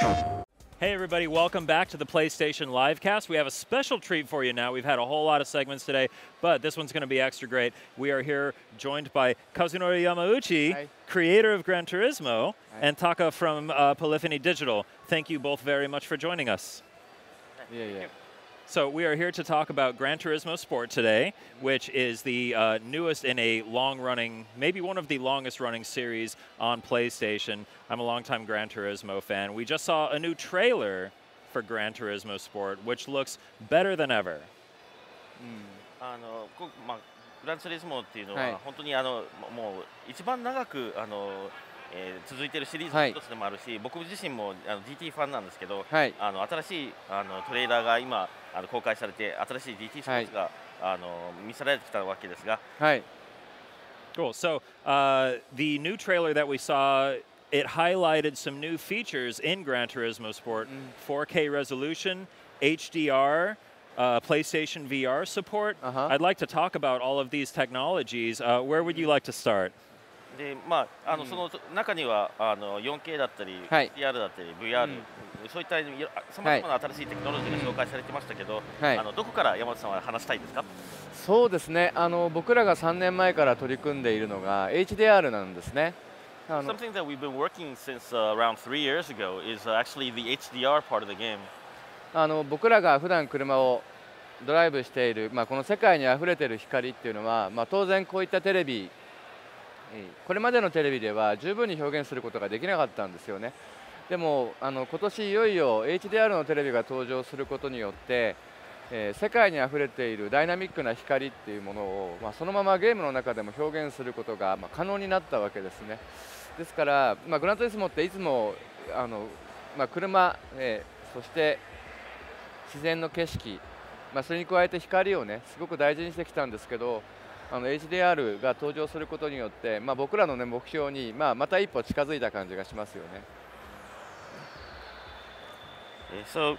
Hey everybody, welcome back to the PlayStation Livecast. We have a special treat for you now. We've had a whole lot of segments today, but this one's going to be extra great. We are here joined by Kazunori Yamauchi, Hi. creator of Gran Turismo, Hi. and Taka from uh, Polyphony Digital. Thank you both very much for joining us. Yeah, yeah. So we are here to talk about Gran Turismo Sport today, which is the uh, newest in a long-running, maybe one of the longest-running series on PlayStation. I'm a longtime Gran Turismo fan. We just saw a new trailer for Gran Turismo Sport, which looks better than ever. あのこまあ、グランツーリスモっていうのは、はい本当にあのもう一番長くあの、えー続いているシリーズはいの一つでもあるし、僕自身もあの GT ファンなんですけど、はい。あの新しいあのトレーラーが今 あの公開されて新しい GT スポーツが、はい、あの見せられてきたわけですが。はい。Cool. So、uh, the new trailer that we saw it highlighted some new features in Gran Turismo Sport: mm. 4K resolution, HDR. Uh, PlayStation VR support. Uh -huh. I'd like to talk about all of these technologies. Uh, where would you like to start? でまあ、あの、うん、その中にはあの 4K だったり、はい、HDR だったり VR、うん mm. そういったさまざまな新しいテクノロジーが紹介されてましたけど、はいあのどこから山本さんは話したいですか？そうですね。あの僕らが3年前から取り組んでいるのが HDR なんですね。あの Something that we've been working since uh, around three years ago is uh, actually the HDR part of the game. あの僕らが普段車をドライブしている、まあ、この世界にあふれている光っていうのは、まあ、当然こういったテレビえーこれまでのテレビでは十分に表現することができなかったんですよねでもあの今年いよいよ HDR のテレビが登場することによって、えー世界にあふれているダイナミックな光っていうものを、まあ、そのままゲームの中でも表現することが、まあ、可能になったわけですねですから、まあ、グラントリスモっていつもあの、ま、車、えーそして自然の景色、まあ、それに加えて光をねすごく大事にしてきたんですけどあの HDR が登場することによって、ま、僕らの、ね、目標に、ま、また一歩近づいた感じがしますよね。Uh, So,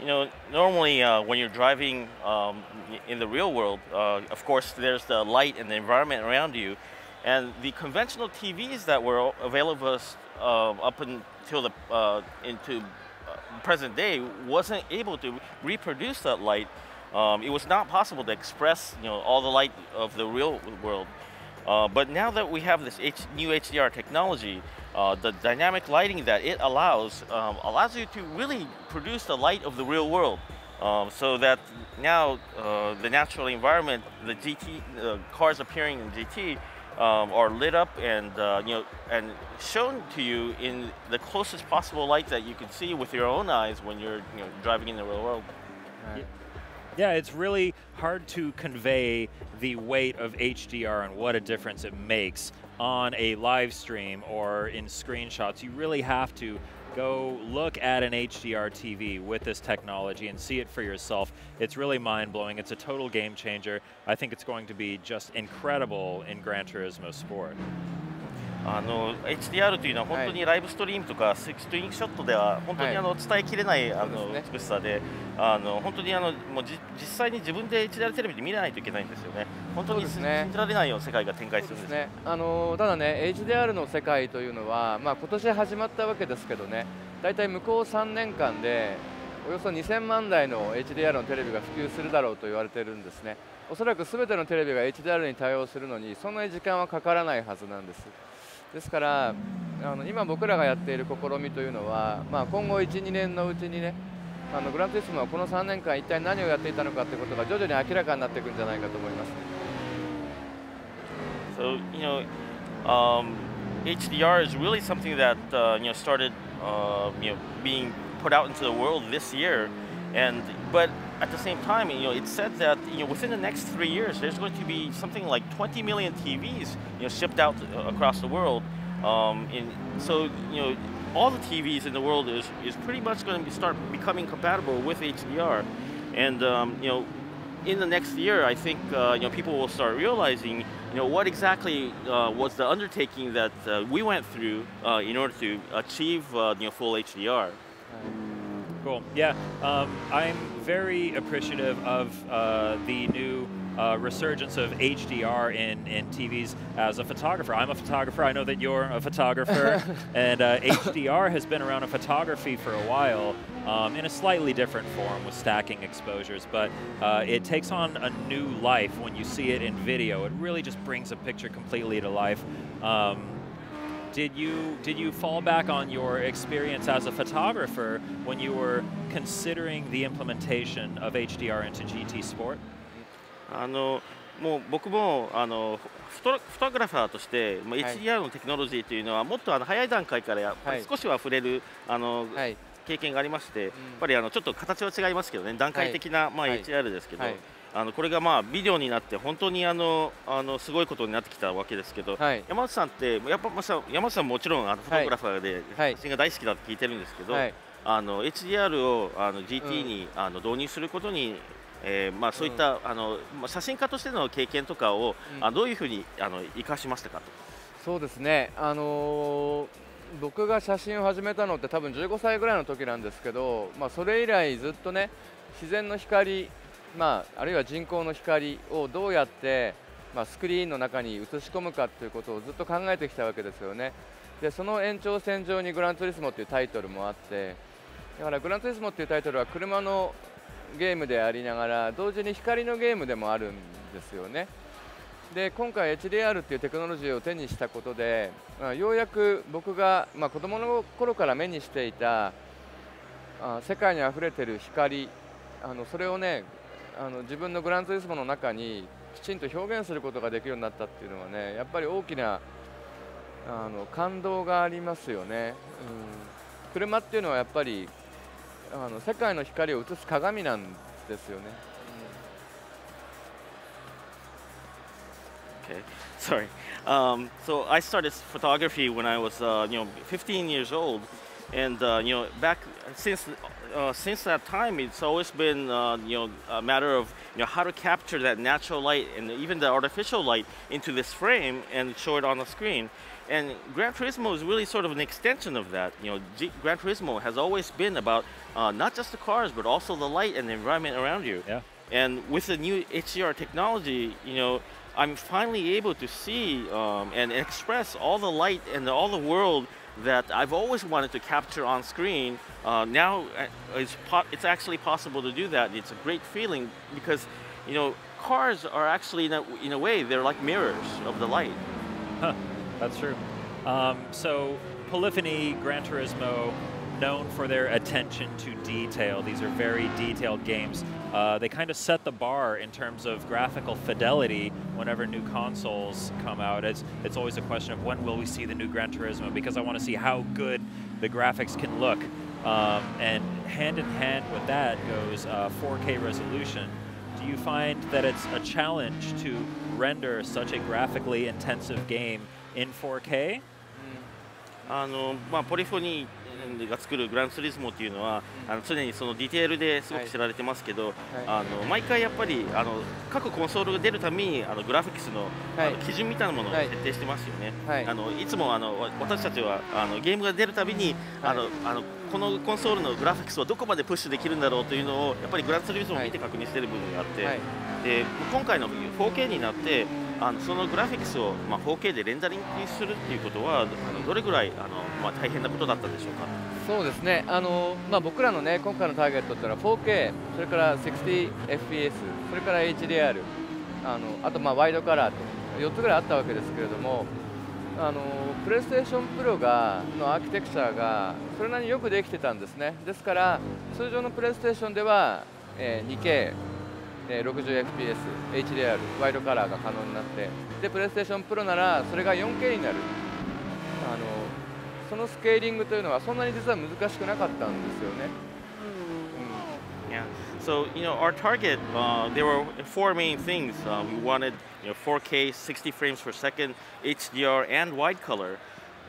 you know, normally uh, when you're driving um, in the real world, uh, of course, there's the light and the environment around you, and the conventional TVs that were available um up until the uh, into uh, present day wasn't able to reproduce that light. Um, it was not possible to express, you know, all the light of the real world. Uh, but now that we have this H- new HDR technology, uh, the dynamic lighting that it allows um, allows you to really produce the light of the real world. Um, so that now uh, the natural environment, the GT cars appearing in GT, um, are lit up and uh, you know and shown to you in the closest possible light that you can see with your own eyes when you're you know driving in the real world. Yeah, it's really hard to convey the weight of HDR and what a difference it makes on a live stream or in screenshots. You really have to go look at an HDR TV with this technology and see it for yourself. It's really mind blowing. It's a total game changer. I think it's going to be just incredible in Gran Turismo Sport. あの HDR というのは本当にライブストリームとかスクリーンショットでは本当にあの伝えきれないあの美しさで、あの本当にあのもうじ実際に自分で HDR テレビで見れないといけないんですよね。本当に信じられないような世界が展開するんです。ね。あのただね HDR の世界というのは、まあ、今年始まったわけですけどね大体向こう3年間でおよそ2000万台の HDR のテレビが普及するだろうと言われてるんですね。おそらく全てのテレビが HDR に対応するのにそんなに時間はかからないはずなんですですからあの今僕らがやっている試みというのは、まあ、今後12年のうちにねあのグランツイスモはこの3年間一体何をやっていたのかということが徐々に明らかになっていくんじゃないかと思います So you know, um, HDR is really something that uh, you know started uh, you know being put out into the world this year, and but at the same time, you know, it said that you know within the next three years, there's going to be something like 20 million TVs you know shipped out uh, across the world. Um, in, so you know, all the TVs in the world is is pretty much going to start becoming compatible with HDR, and um, you know in the next year, I think uh, you know people will start realizing you know what exactly uh, was the undertaking that uh, we went through uh, in order to achieve uh, you know full HDR. Cool. Yeah, um, I'm very appreciative of uh, the new uh, resurgence of HDR in, in TVs as a photographer. I'm a photographer. I know that you're a photographer. and uh, HDR has been around in photography for a while um, in a slightly different form with stacking exposures, but uh, it takes on a new life when you see it in video. It really just brings a picture completely to life. Um, did you did you fall back on your experience as a photographer when you were considering the implementation of HDR into GT Sport? あのもう僕もあのフォトグラファーとして、まあ、はい HDR のテクノロジーというのはもっとあの早い段階からやっぱりはい少しは触れる、あのはい経験がありまして、やっぱりあのちょっと形は違いますけどね段階的な、まあ、はい HDR ですけど、はいあのこれがまあビデオになって本当にあのあのすごいことになってきたわけですけど、はい。山内さんってやっぱ山内さんももちろんあのフォトグラファーではい。写真が大好きだって聞いてるんですけど、はい。あの HDR をあの GT に、あの導入することに、えーまあ、そういった、あのまあ、写真家としての経験とかを、うん。あどういうふうにあの生かしましたかと。そうですね、あのー僕が写真を始めたのって多分15歳ぐらいの時なんですけど、まあ、それ以来ずっとね自然の光、まあ、あるいは人工の光をどうやって、まあ、スクリーンの中に映し込むかということをずっと考えてきたわけですよね。でその延長線上に「グランツーリスモ」というタイトルもあってだから「グランツーリスモ」というタイトルは車のゲームでありながら同時に光のゲームでもあるんですよね。で今回 HDR っていうテクノロジーを手にしたことで、まあようやく僕が、まあ、子供の頃から目にしていたあ世界にあふれてる光あのそれをねあの自分のグランツーリスモの中にきちんと表現することができるようになったっていうのはねやっぱり大きなあの感動がありますよね、うん、車っていうのはやっぱりあの世界の光を映す鏡なんですよね、Okay, sorry. Um, so I started photography when I was, uh, you know, 15 years old, and uh, you know, back since uh, since that time, it's always been, uh, you know, a matter of you know how to capture that natural light and even the artificial light into this frame and show it on the screen. And Gran Turismo is really sort of an extension of that. You know, G- Gran Turismo has always been about uh, not just the cars, but also the light and the environment around you. Yeah. And with the new HDR technology, you know, I'm finally able to see um, and express all the light and all the world that I've always wanted to capture on screen. Uh, now uh, it's, it's actually possible to do that. It's a great feeling because, you know, cars are actually, in a, in a way, they're like mirrors of the light. Huh, that's true. Um, so, Polyphony, Gran Turismo, known for their attention to detail. These are very detailed games. Uh, they kind of set the bar in terms of graphical fidelity whenever new consoles come out. It's, it's always a question of when will we see the new Gran Turismo because I want to see how good the graphics can look. Um, and hand in hand with that goes uh, 4K resolution. Do you find that it's a challenge to render such a graphically intensive game in 4K? あのまあ、ポリフォニー が作るグランツーリスモっていうのは、あの常にそのディテールですごく知られてますけど、あの毎回やっぱりあの各コンソールが出るためにあのグラフィックスの,、はい。あの基準みたいなものをはい。設定してますよね。はい。あのいつもあのわ私たちはあのゲームが出るたびに、あのあのこのコンソールのグラフィックスをどこまでプッシュできるんだろうというのをやっぱりグランツーリスモを見て確認している部分があって、はい。で今回の 4K になってあのそのグラフィックスを、まあ、4K でレンダリングするっていうことはあのどれぐらいあの、まあ、大変なことだったでしょうか。そうですね、あのまあ、僕らの、ね、今回のターゲットっていうのは 4K、それから 60fps、それから HDR、あのあとまあワイドカラーと4つぐらいあったわけですけれども、あのプレイステーションプロがのアーキテクチャがそれなりによくできてたんですね、ですから通常のプレイステーションでは、えー 2K、60fps、HDR、ワイドカラーが可能になって、でプレイステーションプロならそれが 4K になる。あのそのスケーリングというのはそんなに実は難しくなかったんですよね。 Yeah. So you know, our target uh, there were four main things. Uh, we wanted you know 4K, 60 frames per second, HDR, and wide color.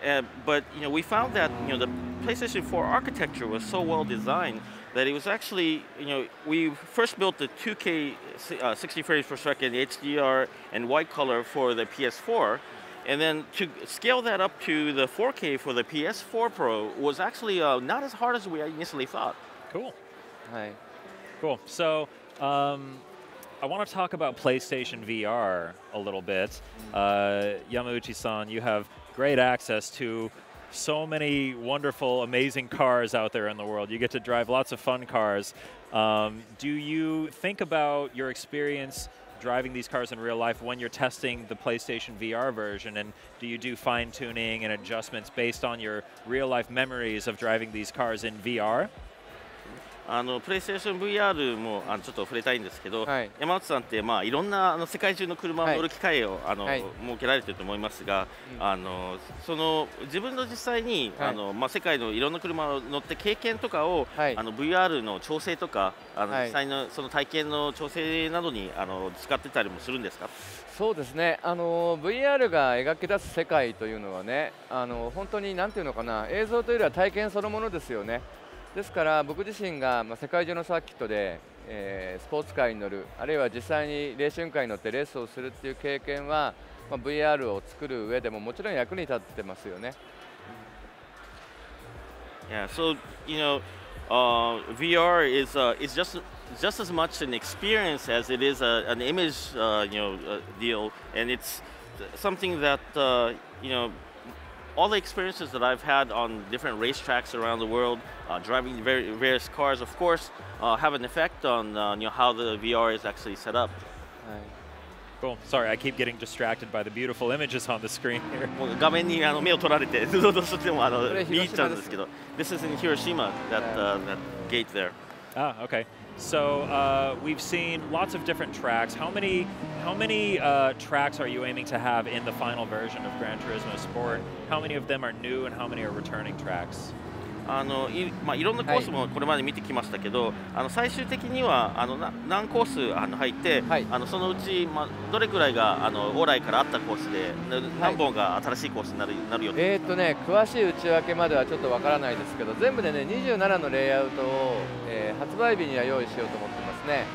Uh, but you know, we found that you know the PlayStation 4 architecture was so well designed that it was actually you know we first built the 2K si- uh, 60 frames per second HDR and wide color for the PS4. and then to scale that up to the 4K for the PS4 Pro was actually uh, not as hard as we initially thought. Cool. はい、Cool. So, um, I want to talk about PlayStation VR a little bit. Uh, Yamauchi-san, you have great access to so many wonderful, amazing cars out there in the world. You get to drive lots of fun cars. Um, do you think about your experience driving these cars in real life when you're testing the PlayStation VR version? And do you do fine tuning and adjustments based on your real life memories of driving these cars in VR? あのプレイステーション VR もあのちょっと触れたいんですけど、はい。山内さんって、まあ、いろんなあの世界中の車を乗る機会を、あのはい。設けられてると思いますが、うん。あのその自分の実際に、はい。あのまあ、世界のいろんな車を乗って経験とかを、はい。あの VR の調整とかあの、はい。実際のその体験の調整などにあの使ってたりもするんですか？そうですね、あの VR が描き出す世界というのはね、あの本当になんていうのかな、映像というよりは体験そのものですよね。ですから僕自身が、まあ、世界中のサーキットで、えースポーツカーに乗る、あるいは実際にレーシングカーに乗ってレースをするっていう経験は、まあ、VR を作る上でももちろん役に立ってますよね。Yeah, so you know, uh, VR is uh, is just just as much an experience as it is a, an image, uh, you know, uh, deal, and it's something that uh, you know. all the experiences that I've had on different racetracks around the world, uh, driving various cars, of course, uh, have an effect on uh, you know, how the VR is actually set up. Cool. Sorry, I keep getting distracted by the beautiful images on the screen here. this is in Hiroshima, that, uh, that gate there. Ah, okay. So uh, we've seen lots of different tracks. How many how many uh, tracks are you aiming to have in the final version of Gran Turismo Sport? How many of them are new and how many are returning tracks? あのいまあ、いろんなコースもこれまで見てきましたけど、あの最終的にはあのな何コースあの入って、はい。あのそのうち、まあ、どれくらいがあの往来からあったコースで、な何本が新しいコースになるなる予定えーっとね、詳しい内訳まではちょっとわからないですけど、全部でね、27のレイアウトを、えー発売日には用意しようと思ってますね。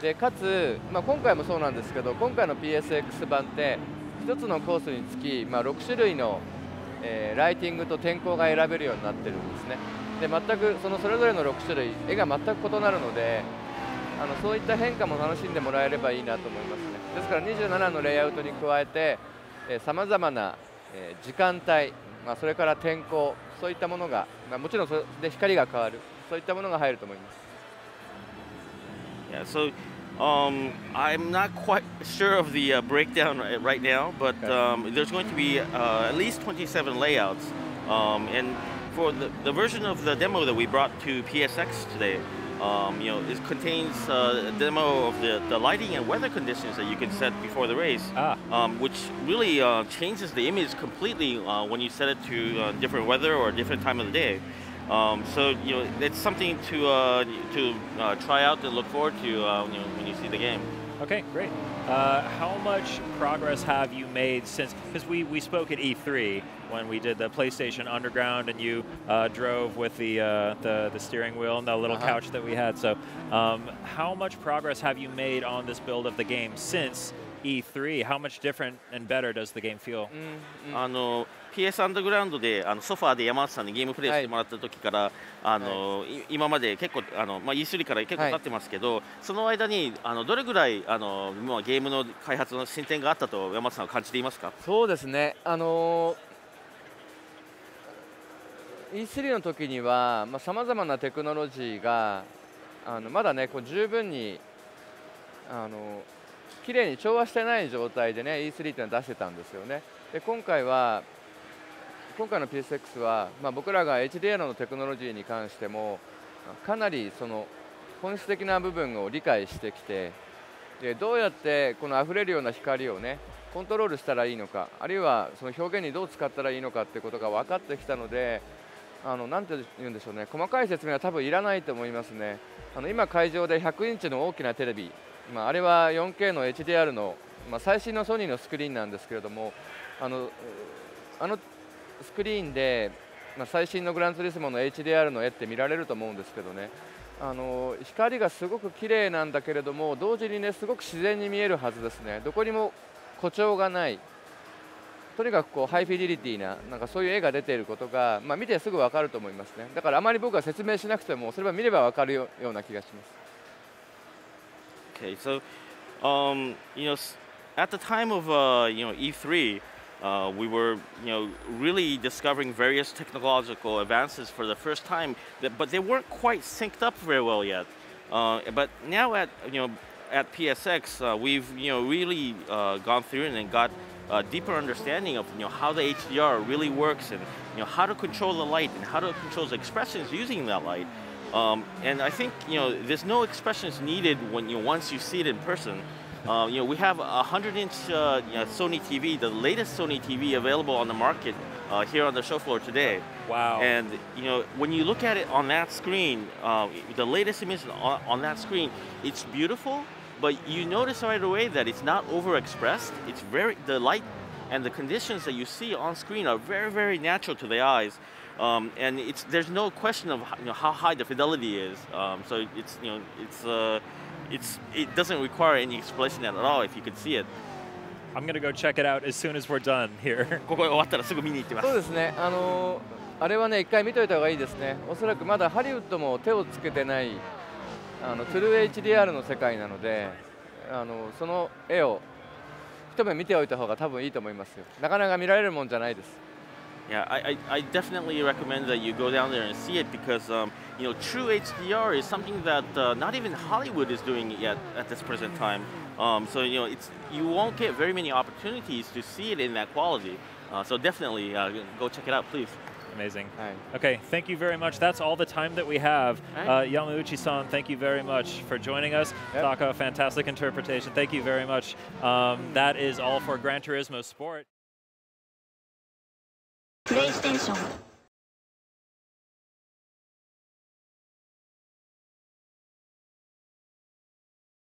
でかつ、まあ、今回もそうなんですけど、今回の PSX 版って、1つのコースにつき、まあ、6種類の、えーライティングと天候が選べるようになってるんですね。で全くそのそれぞれの6種類、絵が全く異なるので、あのそういった変化も楽しんでもらえればいいなと思いますね。ですから27のレイアウトに加えて、さまざまな、えー時間帯、まあ、それから天候、そういったものが、まあ、もちろんそれで光が変わる、そういったものが入ると思います。Yeah, so um, I'm not quite sure of the uh, breakdown ri- right now, but Okay. um, there's going to be uh, at least 27 layouts. Um, and for the, the version of the demo that we brought to PSX today, um, you know, it contains uh, a demo of the, the lighting and weather conditions that you can set before the race, Ah, um, which really uh, changes the image completely uh, when you set it to uh, different weather or different time of the day. Um, so you know it's something to uh, to uh, try out to look forward to uh, you know, when you see the game. Okay, great. Uh, how much progress have you made since, because we, we spoke at E3 when we did the PlayStation Underground and you uh, drove with the, uh, the, the, steering wheel and the little -huh. couch that we had. So um, how much progress have you made on this build of the game since E3? How much different and better does the game feel? Mm -hmm. PS アンダーグラウンドであのソファーで山内さんにゲームプレイしてもらった時から、あのい。今まで結構あの、まあ、E3 から結構経ってますけど、その間にあのどれぐらいあの、まあ、ゲームの開発の進展があったと山内さんは感じていますか？そうですね、あのー E3 の時にはさまざ、まなテクノロジーがあのまだねこう十分にあの綺麗に調和してない状態でね E3 っていうのは出してたんですよね。で今回は今回の PSX は、まあ、僕らが HDR のテクノロジーに関してもかなりその本質的な部分を理解してきてでどうやってこの溢れるような光をねコントロールしたらいいのかあるいはその表現にどう使ったらいいのかってことが分かってきたのであのなんて言うんでしょうね細かい説明は多分いらないと思いますね。あの今会場で100インチの大きなテレビ、まあ、あれは 4K の HDR の、まあ、最新のソニーのスクリーンなんですけれどもあのあのスクリーンで、まあ、最新のグランツーリスモの HDR の絵って見られると思うんですけどね。あの光がすごく綺麗なんだけれども同時にねすごく自然に見えるはずですね。どこにも誇張がない。とにかくこうハイフィデリティななんかそういう絵が出ていることが、まあ、見てすぐ分かると思いますね。だからあまり僕は説明しなくてもそれは見れば分かるような気がします。Okay, so um, you know, at the time of uh, you know E3, uh, we were you know really discovering various technological advances for the first time, that, but they weren't quite synced up very well yet. Uh, but now at you know at PSX, uh, we've you know really uh, gone through and got a deeper understanding of you know how the HDR really works and you know how to control the light and how to control the expressions using that light. Um, and I think you know there's no expressions needed when you once you see it in person. Uh, you know we have a 100-inch uh, you know, Sony TV, the latest Sony TV available on the market uh, here on the show floor today. Wow. And you know when you look at it on that screen, uh, the latest image on, on that screen, it's beautiful, but you notice right away that it's not overexpressed. It's very the light and the conditions that you see on screen are very very natural to the eyes. Um, and it's there's no question of how, you know, how high the fidelity is. Um, so it's you know it's uh, it's it doesn't require any explanation at all if you could see it. I'm to go check it out as soon as we're done here. ここ終わったらすぐ見に行ってますそう。ですねあのあれはね一回見といた方がいいですねおそらくまだハリウッドも手をつけてないあのトゥルー HDR の世界なのであのその絵を一目見ておいた方が多分いいと思いますよなかなか見られるもんじゃないです Yeah, I, I, I definitely recommend that you go down there and see it because um, you know true HDR is something that uh, not even Hollywood is doing yet at this present time. Um, so you know it's you won't get very many opportunities to see it in that quality. Uh, so definitely uh, go check it out, please. Amazing. はい Okay, thank you very much. That's all the time that we have. All Uh, right. Yamauchi-san, thank you very much for joining us. Yep. Taka, fantastic interpretation. Thank you very much. Um, that is all for Gran Turismo Sport. プレイステーション